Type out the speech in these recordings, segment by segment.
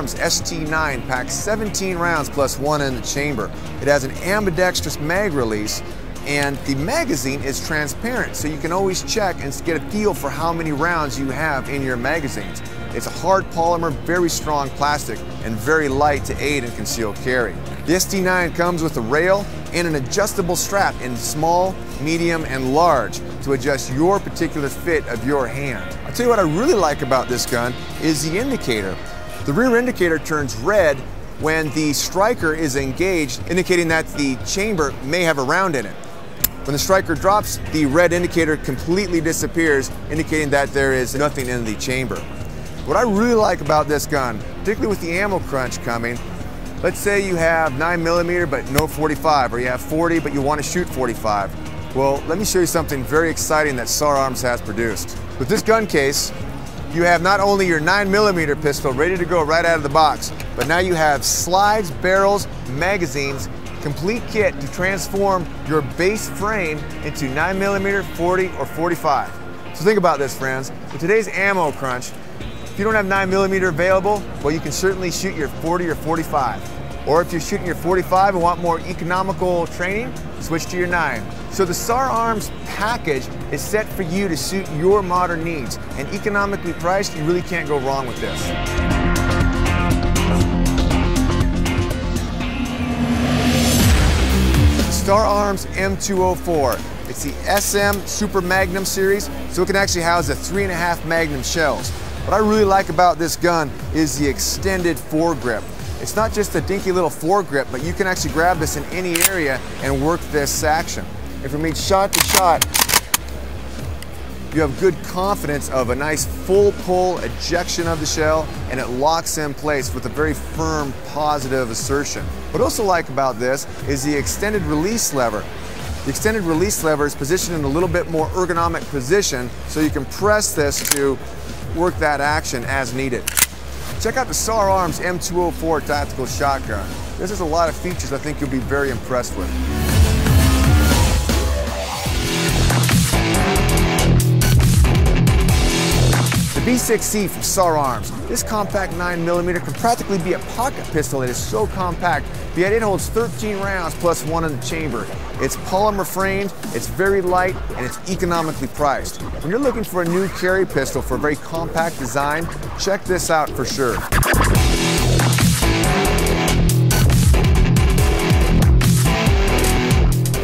Arms ST9 packs 17 rounds plus one in the chamber. It has an ambidextrous mag release and the magazine is transparent so you can always check and get a feel for how many rounds you have in your magazines. It's a hard polymer, very strong plastic, and very light to aid in concealed carry. The ST9 comes with a rail and an adjustable strap in small, medium, and large to adjust your particular fit of your hand. I'll tell you what I really like about this gun is the indicator. The rear indicator turns red when the striker is engaged, indicating that the chamber may have a round in it. When the striker drops, the red indicator completely disappears, indicating that there is nothing in the chamber. What I really like about this gun, particularly with the ammo crunch coming, let's say you have 9 millimeter but no 45, or you have 40 but you want to shoot 45. Well, let me show you something very exciting that SAR Arms has produced. With this gun case, you have not only your 9 millimeter pistol ready to go right out of the box, but now you have slides, barrels, magazines, complete kit to transform your base frame into 9 millimeter, 40, or 45. So think about this, friends. With today's ammo crunch, if you don't have 9 millimeter available, well, you can certainly shoot your 40 or 45. Or if you're shooting your 45 and want more economical training, switch to your 9. So the SAR Arms package is set for you to suit your modern needs. And economically priced, you really can't go wrong with this. SAR Arms M204. It's the SM Super Magnum series, so it can actually house the three and a half Magnum shells. What I really like about this gun is the extended foregrip. It's not just a dinky little foregrip, but you can actually grab this in any area and work this action. And from each shot to shot, you have good confidence of a nice full pull ejection of the shell and it locks in place with a very firm positive assertion. What I also like about this is the extended release lever. The extended release lever is positioned in a little bit more ergonomic position so you can press this to work that action as needed. Check out the SAR Arms M204 Tactical Shotgun. This has a lot of features I think you'll be very impressed with. B6C from SAR Arms. This compact 9mm can practically be a pocket pistol. It is so compact, yet it holds 13 rounds plus one in the chamber. It's polymer framed, it's very light, and it's economically priced. When you're looking for a new carry pistol for a very compact design, check this out for sure.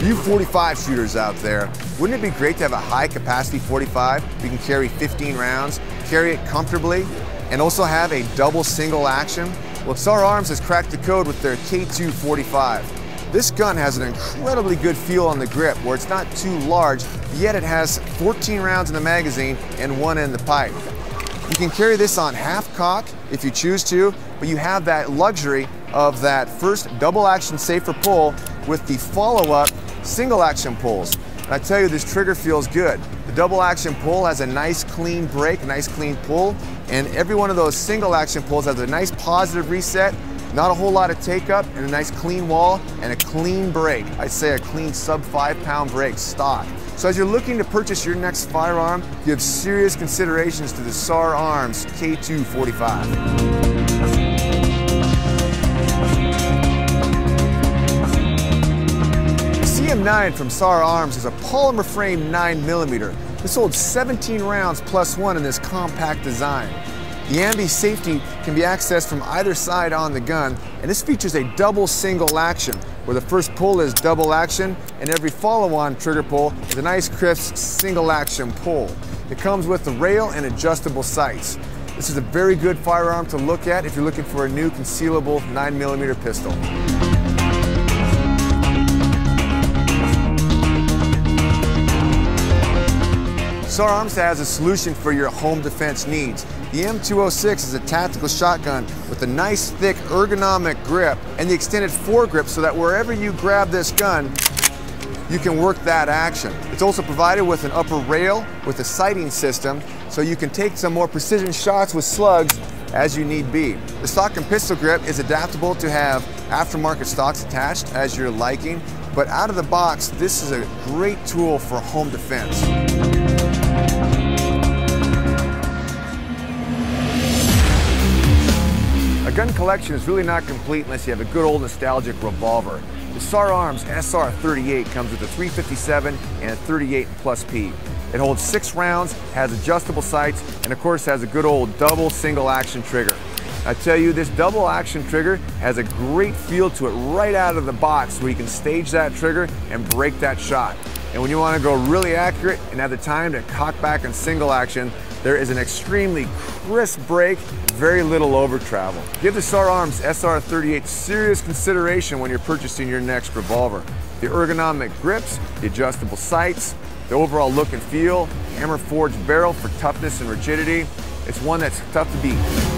You 45 shooters out there, wouldn't it be great to have a high capacity 45? You can carry 15 rounds, carry it comfortably, and also have a double single action? Well, SAR Arms has cracked the code with their K245. This gun has an incredibly good feel on the grip where it's not too large, yet it has 14 rounds in the magazine and one in the pipe. You can carry this on half cock if you choose to, but you have that luxury of that first double action safer pull with the follow-up single action pulls. And I tell you, this trigger feels good. The double action pull has a nice clean break, nice clean pull, and every one of those single action pulls has a nice positive reset, not a whole lot of take up, and a nice clean wall, and a clean break. I'd say a clean sub five pound break stock. So as you're looking to purchase your next firearm, give serious considerations to the SAR Arms K245. CM9 from SAR Arms is a polymer frame 9mm. This holds 17 rounds plus one in this compact design. The ambi safety can be accessed from either side on the gun, and this features a double single action, where the first pull is double action, and every follow-on trigger pull is a nice crisp single action pull. It comes with the rail and adjustable sights. This is a very good firearm to look at if you're looking for a new concealable 9mm pistol. SAR Arms has a solution for your home defense needs. The M206 is a tactical shotgun with a nice thick ergonomic grip and the extended foregrip so that wherever you grab this gun, you can work that action. It's also provided with an upper rail with a sighting system so you can take some more precision shots with slugs as you need be. The stock and pistol grip is adaptable to have aftermarket stocks attached as your liking, but out of the box, this is a great tool for home defense. A gun collection is really not complete unless you have a good old nostalgic revolver. The SAR Arms SR-38 comes with a 357 and a 38 plus P. It holds six rounds, has adjustable sights, and of course has a good old double single action trigger. I tell you, this double action trigger has a great feel to it right out of the box where you can stage that trigger and break that shot. And when you want to go really accurate and have the time to cock back in single action, there is an extremely crisp break, very little over travel. Give the SAR Arms SR38 serious consideration when you're purchasing your next revolver. The ergonomic grips, the adjustable sights, the overall look and feel, hammer forged barrel for toughness and rigidity. It's one that's tough to beat.